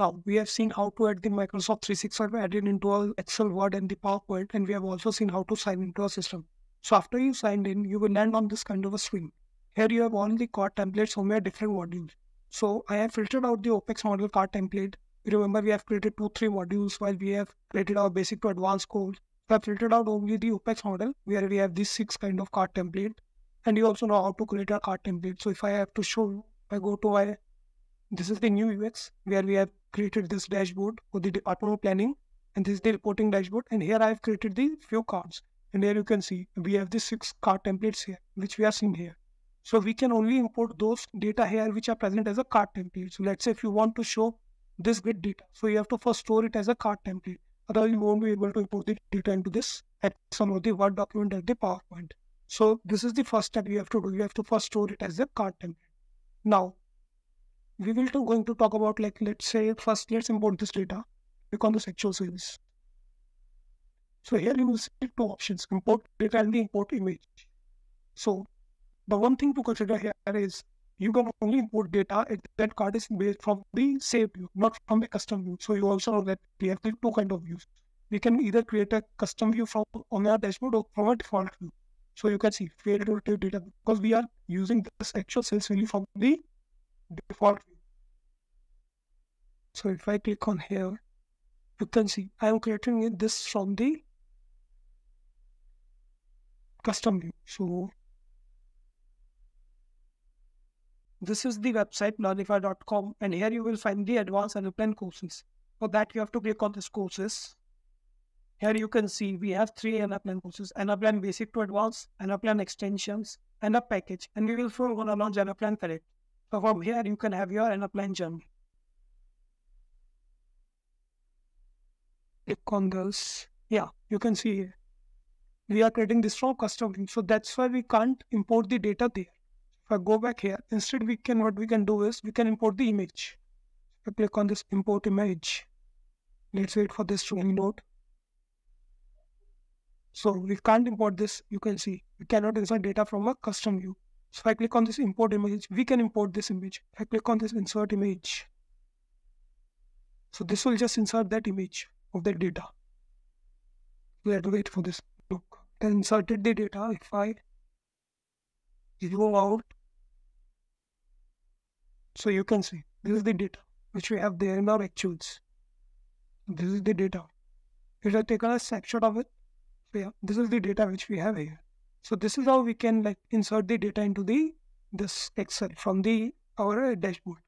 Now, we have seen how to add the Microsoft 365 add-in into our Excel, Word, and the PowerPoint, and we have also seen how to sign into our system. So after you signed in, you will land on this kind of a screen. Here you have all the card templates from your different modules. So I have filtered out the OPEX model card template. Remember, we have created two, three modules while we have created our basic to advanced course. So I've filtered out only the OPEX model where we have these six kind of card template. And you also know how to create a card template. So if I have to show you, I go to my, this is the new UX where we have created this dashboard for the department of planning. And this is the reporting dashboard. And here I have created the few cards. And here you can see we have the six card templates here, which we are seeing here. So we can only import those data here which are present as a card template. So let's say if you want to show this grid data, so you have to first store it as a card template. Otherwise, you won't be able to import the data into this Excel or the Word document as the PowerPoint. So this is the first step you have to do. You have to first store it as a card template. Now, we will to going to talk about like let's say first let's import this data. Click on this actual service. So here you will see two options: import data and the import image. So the one thing to consider here is you can only import data if that card is based from the save view, not from the custom view. So you also know that we have the two kind of views. We can either create a custom view from on our dashboard or from a default view. So you can see create data because we are using this actual sales value from the default. So if I click on here, you can see I am creating this from the custom view. So This is the website learnefy.com and here you will find the advanced Anaplan courses. For that you have to click on this courses. Here you can see we have three Anaplan courses, Anaplan basic to advanced, Anaplan extensions, and a package. And we will soon gonna launch Anaplan Connect. So from here you can have your Anaplan journey. Click on this. Yeah, you can see here. We are creating this from custom. So that's why we can't import the data there. If I go back here, instead we can, what we can do is we can import the image. I click on this import image, let's wait for this to load. So we can't import this, you can see, we cannot insert data from a custom view. So I click on this import image, we can import this image. I click on this insert image, so this will just insert that image of that data. We have to wait for this. Look, then inserted the data. If I go out so you can see this is the data which we have there in our actuals. This is the data. If I take a snapshot of it, so yeah, this is the data which we have here. So this is how we can like insert the data into the this Excel from the our dashboard.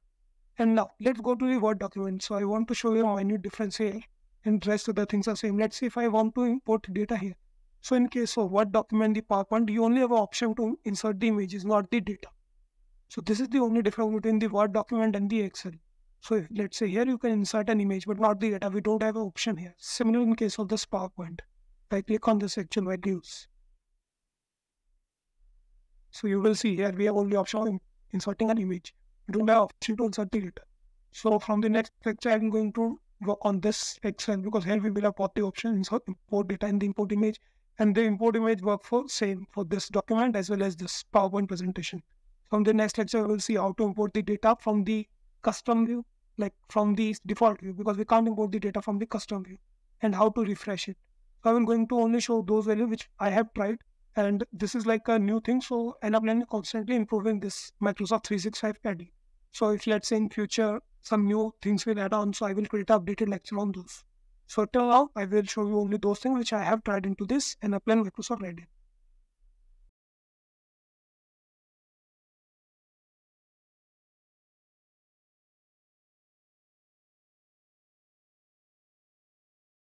And now let's go to the Word document. So I want to show you a minute difference here and rest of the things are same. Let's see if I want to import data here. So in case of Word document, the PowerPoint, you only have an option to insert the images, not the data. So this is the only difference between the Word document and the Excel. So let's say here you can insert an image, but not the data. We don't have an option here. Similar in case of this PowerPoint. If I click on this actual values. So you will see here we have only option inserting an image. We don't have option to insert the data. So from the next lecture, I'm going to work on this Excel because here we will have both the option insert import data and the import image. And the import image work for same for this document as well as this PowerPoint presentation. From the next lecture, we'll see how to import the data from the custom view, like from the default view, because we can't import the data from the custom view, and how to refresh it. So I'm going to only show those values which I have tried, and this is like a new thing. So Anaplan is constantly improving this Microsoft 365 add So if let's say in future some new things will add on, so I will create an updated lecture on those. So till now, I will show you only those things which I have tried into this Anaplan Microsoft Reddit.